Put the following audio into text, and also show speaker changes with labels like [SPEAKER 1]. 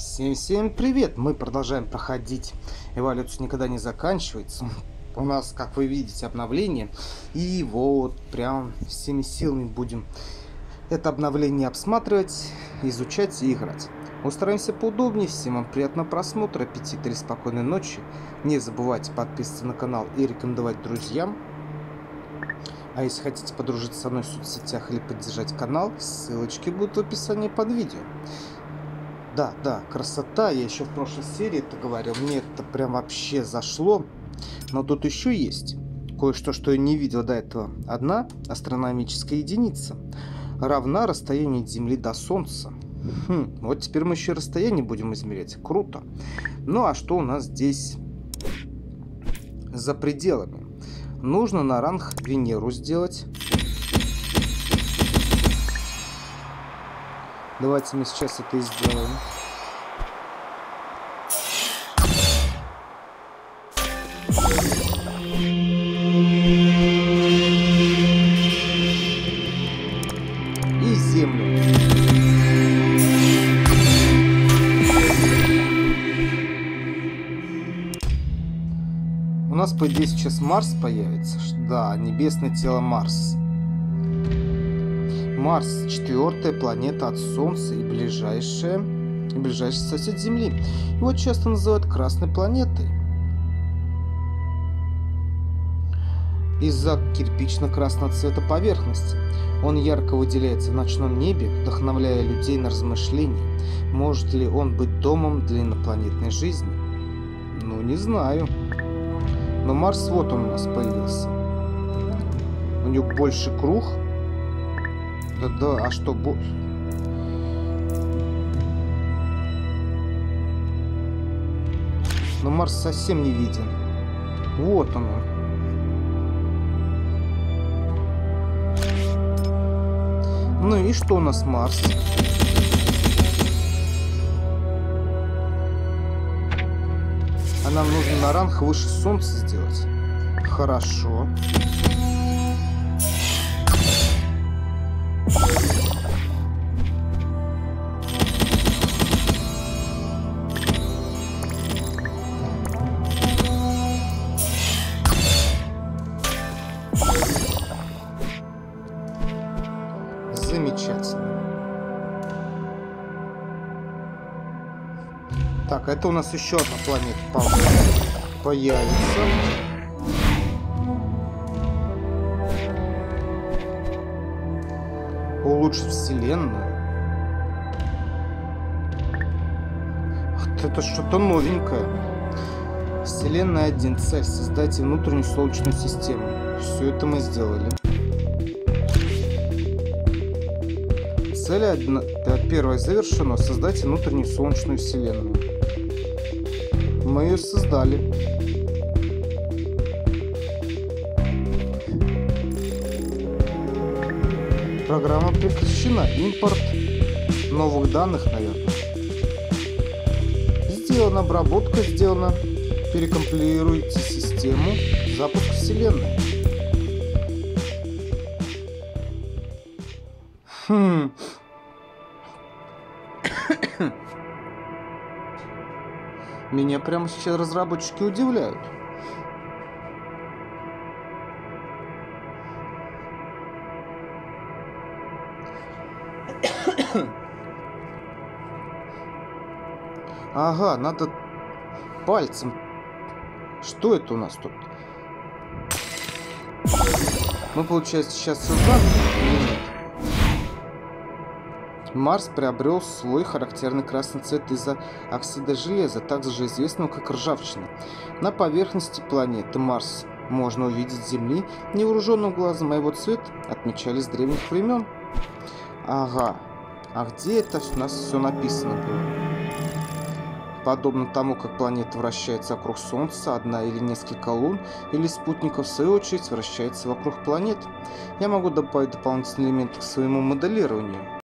[SPEAKER 1] Всем-всем привет! Мы продолжаем проходить. Эволюция никогда не заканчивается. У нас, как вы видите, обновление. И вот прям всеми силами будем это обновление обсматривать, изучать и играть. Устраиваемся поудобнее. Всем вам приятного просмотра. 5-3 спокойной ночи. Не забывайте подписываться на канал и рекомендовать друзьям. А если хотите подружиться со мной в соцсетях или поддержать канал, ссылочки будут в описании под видео. Да, да, красота. Я еще в прошлой серии это говорил. Мне это прям вообще зашло. Но тут еще есть кое-что, что я не видел до этого. Одна астрономическая единица равна расстоянию от Земли до Солнца. Хм, вот теперь мы еще расстояние будем измерять. Круто. Ну а что у нас здесь за пределами? Нужно на ранг Венеру сделать. Давайте мы сейчас это и сделаем. И землю. У нас, по идее, сейчас Марс появится. Да, небесное тело Марс. Марс – четвертая планета от Солнца и ближайшая, и ближайший сосед Земли. Его часто называют Красной планетой. Из-за кирпично-красного цвета поверхности. Он ярко выделяется в ночном небе, вдохновляя людей на размышления. Может ли он быть домом для инопланетной жизни? Ну, не знаю. Но Марс вот он у нас появился. У него больше круг, да, да, а что бо... Но Марс совсем не виден. Вот он. Ну и что у нас Марс? А нам нужно на ранг выше Солнца сделать. Хорошо. Замечательно. Так, это у нас еще одна планета по появится. Улучшить Вселенную. Это что-то новенькое. Вселенная 1. Цель. Создать внутреннюю Солнечную систему. Все это мы сделали. Цель одна, первая завершена. Создать внутреннюю Солнечную Вселенную. Мы ее создали. Программа прекращена. Импорт новых данных, наверное. Сделана обработка, сделана. Перекомпилируйте систему. Запуск Вселенной. Хм. Меня прямо сейчас разработчики удивляют. Ага, надо пальцем. Что это у нас тут? Мы, получается, сейчас создали Марс приобрел свой характерный красный цвет из-за оксида железа, также известного как ржавчина. На поверхности планеты Марс можно увидеть Земли невооруженным глазом, а его цвет отмечали с древних времен. Ага, а где это у нас все написано было? Подобно тому, как планета вращается вокруг Солнца, одна или несколько лун или спутников, в свою очередь, вращается вокруг планет. Я могу добавить дополнительные элементы к своему моделированию.